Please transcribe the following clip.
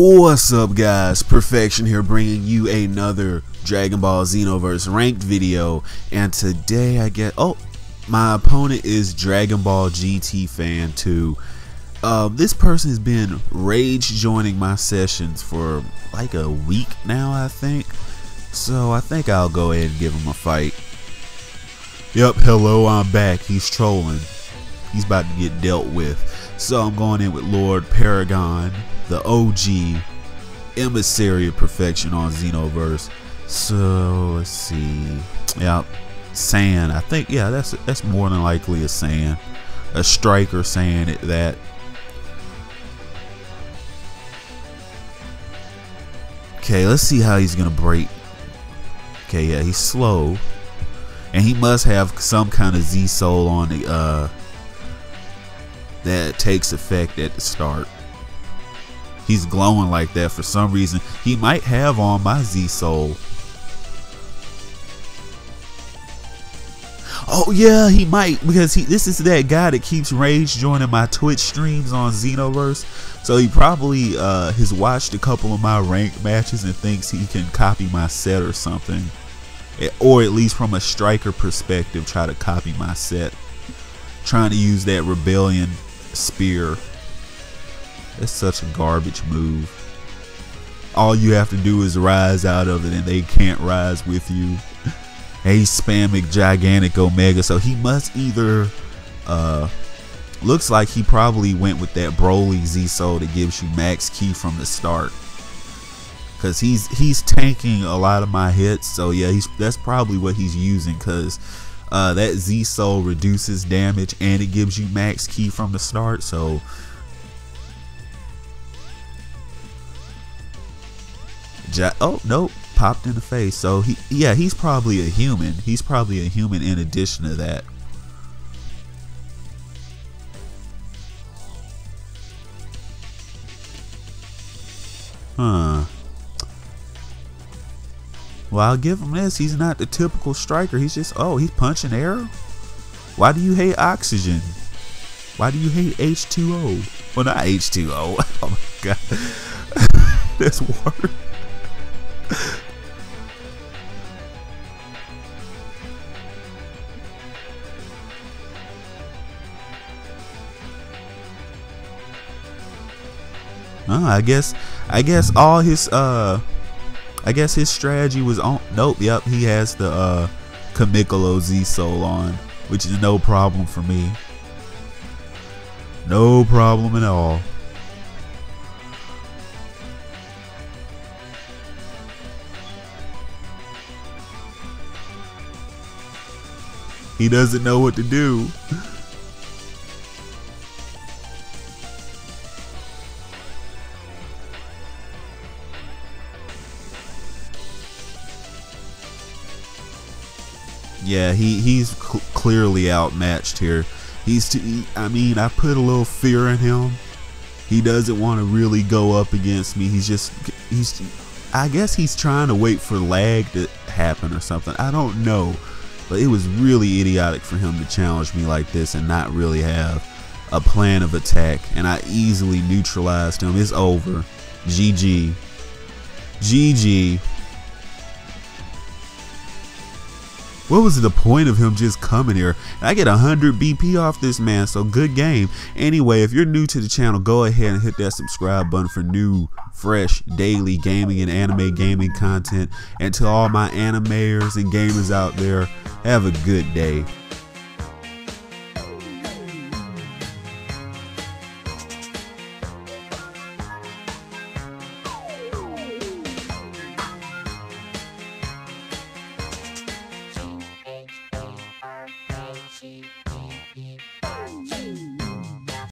What's up guys, Perfection here bringing you another Dragon Ball Xenoverse ranked video and today I get, oh, my opponent is Dragon Ball GT Fan 2. Uh, this person has been rage joining my sessions for like a week now I think. So I think I'll go ahead and give him a fight. Yep, hello, I'm back. He's trolling. He's about to get dealt with. So I'm going in with Lord Paragon, the OG emissary of perfection on Xenoverse. So let's see. Yep, Sand. I think yeah, that's that's more than likely a Sand. A striker saying it that. Okay, let's see how he's gonna break. Okay, yeah, he's slow. And he must have some kind of Z soul on the uh that takes effect at the start. He's glowing like that for some reason. He might have on my Z soul. Oh yeah, he might because he this is that guy that keeps rage joining my Twitch streams on Xenoverse. So he probably uh, has watched a couple of my rank matches and thinks he can copy my set or something, or at least from a striker perspective, try to copy my set. Trying to use that rebellion spear. That's such a garbage move. All you have to do is rise out of it, and they can't rise with you a spamming gigantic omega so he must either uh looks like he probably went with that broly z soul that gives you max Ki from the start because he's he's tanking a lot of my hits so yeah he's that's probably what he's using because uh that z soul reduces damage and it gives you max Ki from the start so Ja- oh nope popped in the face. So he, yeah, he's probably a human. He's probably a human in addition to that. Huh. Well, I'll give him this. He's not the typical striker. He's just, oh, he's punching air? Why do you hate oxygen? Why do you hate H2O? Well, not H2O. Oh my god. That's worse. Uh, I guess I guess all his uh I guess his strategy was on nope, yep, he has the uh Kamikolo Z Soul on, which is no problem for me. No problem at all. He doesn't know what to do. Yeah, he he's cl clearly outmatched here. He's I mean, I put a little fear in him. He doesn't want to really go up against me. He's just he's I guess he's trying to wait for lag to happen or something. I don't know. But it was really idiotic for him to challenge me like this and not really have a plan of attack. And I easily neutralized him. It's over. GG. GG. What was the point of him just coming here? I get 100 BP off this man, so good game. Anyway, if you're new to the channel, go ahead and hit that subscribe button for new, fresh, daily gaming and anime gaming content. And to all my animators and gamers out there, have a good day.